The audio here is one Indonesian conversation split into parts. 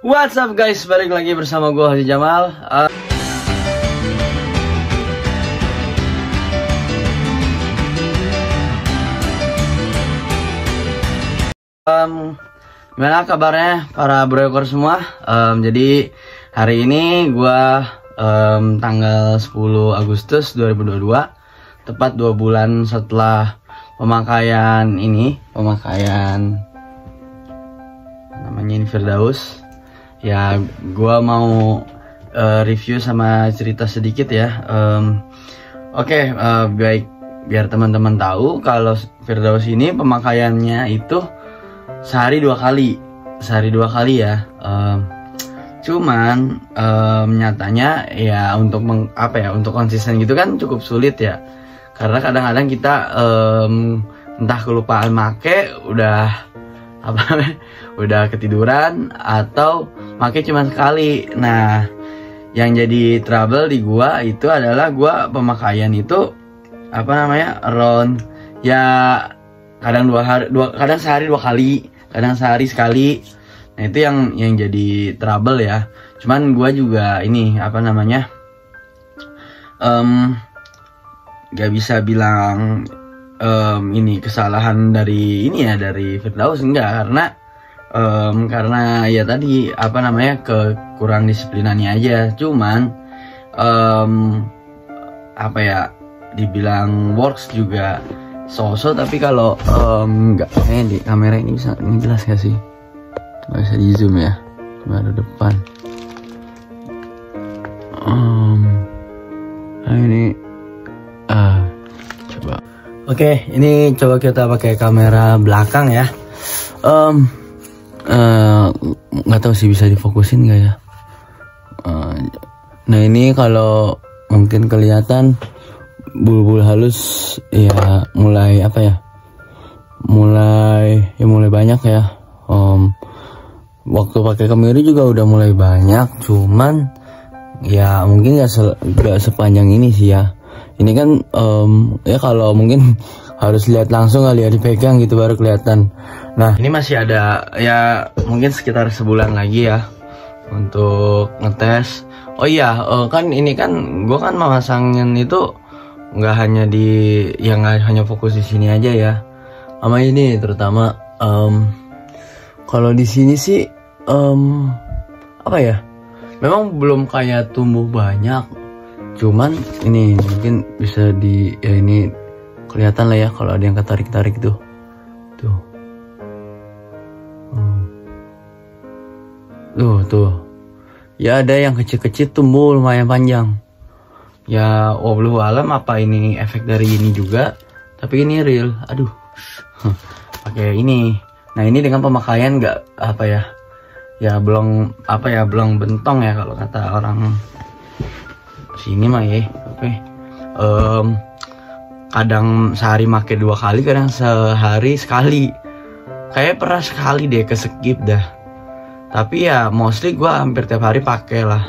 What's up guys, balik lagi bersama gue Haji Jamal. Uh, um, Gimana kabarnya para broker semua? Um, jadi hari ini gue um, tanggal 10 Agustus 2022 Tepat dua bulan setelah pemakaian ini Pemakaian namanya ini Firdaus ya gua mau uh, review sama cerita sedikit ya. Um, oke okay, uh, baik. Biar teman-teman tahu kalau Firdaus ini pemakaiannya itu sehari dua kali. Sehari dua kali ya. Um, cuman um, nyatanya ya untuk meng, apa ya untuk konsisten gitu kan cukup sulit ya. Karena kadang-kadang kita um, entah kelupaan make udah apa? Udah ketiduran atau pakai cuma sekali. Nah yang jadi trouble di gua itu adalah gua pemakaian itu apa namanya around ya kadang dua hari dua kadang sehari dua kali kadang sehari sekali. Nah itu yang yang jadi trouble ya. Cuman gua juga ini apa namanya um, gak bisa bilang um, ini kesalahan dari ini ya dari Firdaus. Enggak karena um, karena ya tadi apa namanya kekurang disiplinannya aja. Cuman um, apa ya dibilang works juga sosok tapi kalau um, nggak kayaknya di kamera ini bisa ini jelas gak sih? Nggak bisa di zoom ya ada depan. Um, ini Oke, ini coba kita pakai kamera belakang ya. Um, nggak uh, tahu sih bisa difokusin nggak ya. Uh, nah ini kalau mungkin kelihatan bulu-bulu halus ya mulai apa ya? Mulai ya mulai banyak ya. Um, waktu pakai kamera juga udah mulai banyak, cuman ya mungkin nggak se sepanjang ini sih ya ini kan um, ya kalau mungkin harus lihat langsung kali ya dipegang gitu baru kelihatan. Nah ini masih ada ya mungkin sekitar sebulan lagi ya untuk ngetes. Oh iya uh, kan ini kan gue kan memasangin itu nggak hanya di yang hanya fokus di sini aja ya. Sama ini terutama um, kalau di sini sih um, apa ya? Memang belum kayak tumbuh banyak cuman ini mungkin bisa di ya ini kelihatan lah ya kalau ada yang ketarik tarik tuh. Tuh. Hmm. tuh tuh. Ya ada yang kecil-kecil tumbuh lumayan panjang. Ya wablu alam apa ini efek dari ini juga? Tapi ini real aduh. Pakai ini. Nah ini dengan pemakaian nggak apa ya ya belum apa ya belum bentong ya kalau kata orang sini mah ya oke. Um, kadang sehari make dua kali kadang sehari sekali. Kayak pernah sekali deh ke skip dah. Tapi ya mostly gue hampir tiap hari pakai lah.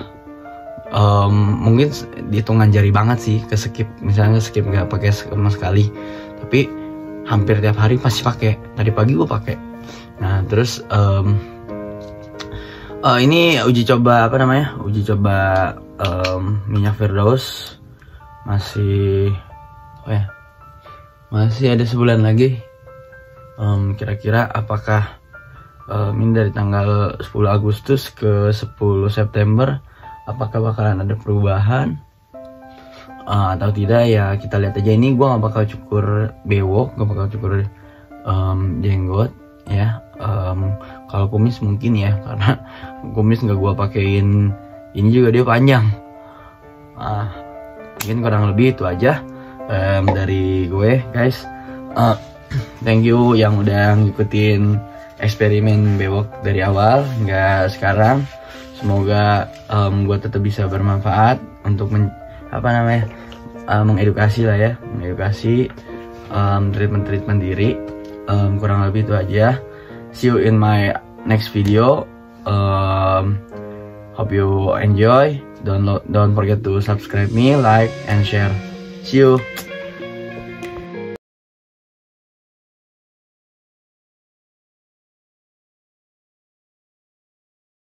Um, mungkin hitungan jari banget sih ke skip. Misalnya skip nggak pakai sama sekali. Tapi hampir tiap hari pasti pakai. Tadi pagi gue pakai. Nah terus um, uh, ini uji coba apa namanya? Uji coba um, minyak Firdaus masih oh ya masih ada sebulan lagi. Kira-kira um, apakah um, ini dari tanggal 10 Agustus ke 10 September apakah bakalan ada perubahan? Uh, atau tidak ya kita lihat aja. Ini gue nggak bakal cukur bewok gak bakal cukur um, jenggot ya. Um, kalau kumis mungkin ya karena kumis nggak gue pakein ini juga dia panjang. Ah mungkin kurang lebih itu aja um, dari gue guys. Uh, thank you yang udah ngikutin eksperimen bewok dari awal nggak sekarang. Semoga um, gue tetap bisa bermanfaat untuk men, apa namanya uh, mengedukasi lah ya mengedukasi um, treatment treatment diri. Um, kurang lebih itu aja. See you in my next video. Um, Hope you enjoy. Don't don't forget to subscribe me, like, and share. See you.